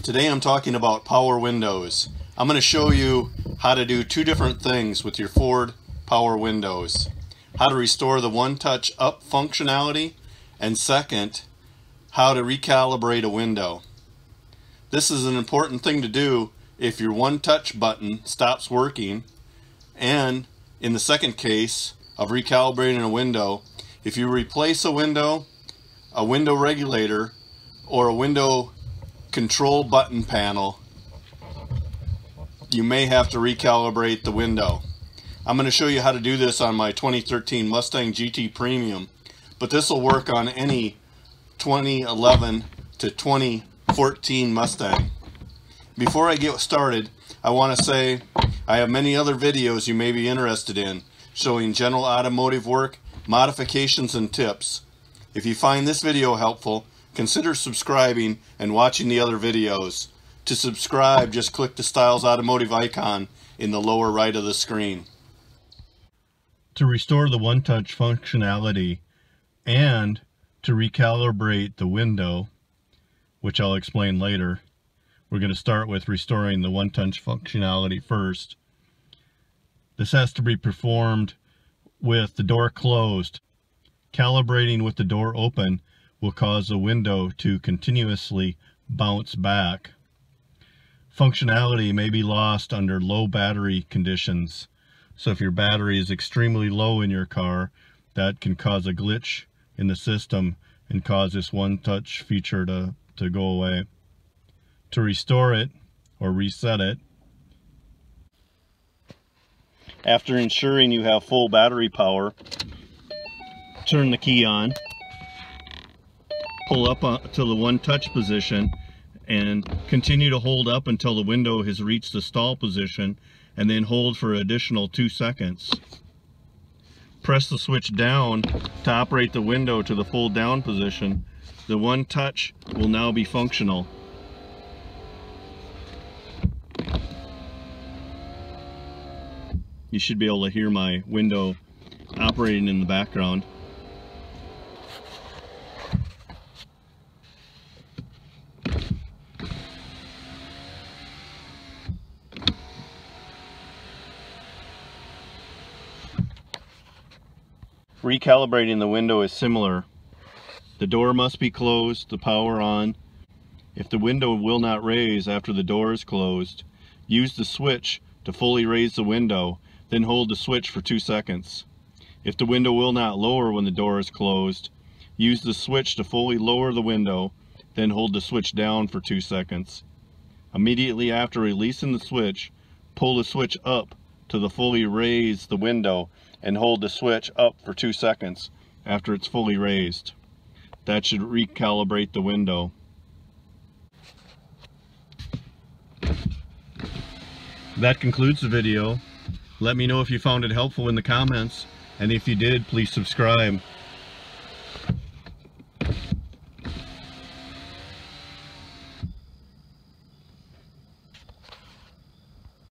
Today I'm talking about power windows. I'm going to show you how to do two different things with your Ford power windows. How to restore the one-touch up functionality and second, how to recalibrate a window. This is an important thing to do if your one-touch button stops working and in the second case of recalibrating a window, if you replace a window, a window regulator, or a window control button panel, you may have to recalibrate the window. I'm going to show you how to do this on my 2013 Mustang GT Premium, but this will work on any 2011 to 2014 Mustang. Before I get started, I want to say I have many other videos you may be interested in showing general automotive work, modifications, and tips. If you find this video helpful, consider subscribing and watching the other videos. To subscribe, just click the Stiles Automotive icon in the lower right of the screen. To restore the one-touch functionality and to recalibrate the window, which I'll explain later, we're going to start with restoring the one-touch functionality first. This has to be performed with the door closed. Calibrating with the door open will cause the window to continuously bounce back. Functionality may be lost under low battery conditions. So if your battery is extremely low in your car, that can cause a glitch in the system and cause this one-touch feature to, to go away. To restore it or reset it, after ensuring you have full battery power, turn the key on pull up uh, to the one touch position and continue to hold up until the window has reached the stall position and then hold for additional two seconds. Press the switch down to operate the window to the full down position. The one touch will now be functional. You should be able to hear my window operating in the background. Recalibrating the window is similar. The door must be closed, the power on. If the window will not raise after the door is closed, use the switch to fully raise the window, then hold the switch for two seconds. If the window will not lower when the door is closed, use the switch to fully lower the window, then hold the switch down for two seconds. Immediately after releasing the switch, pull the switch up to the fully raise the window and hold the switch up for two seconds after it's fully raised. That should recalibrate the window. That concludes the video. Let me know if you found it helpful in the comments, and if you did, please subscribe.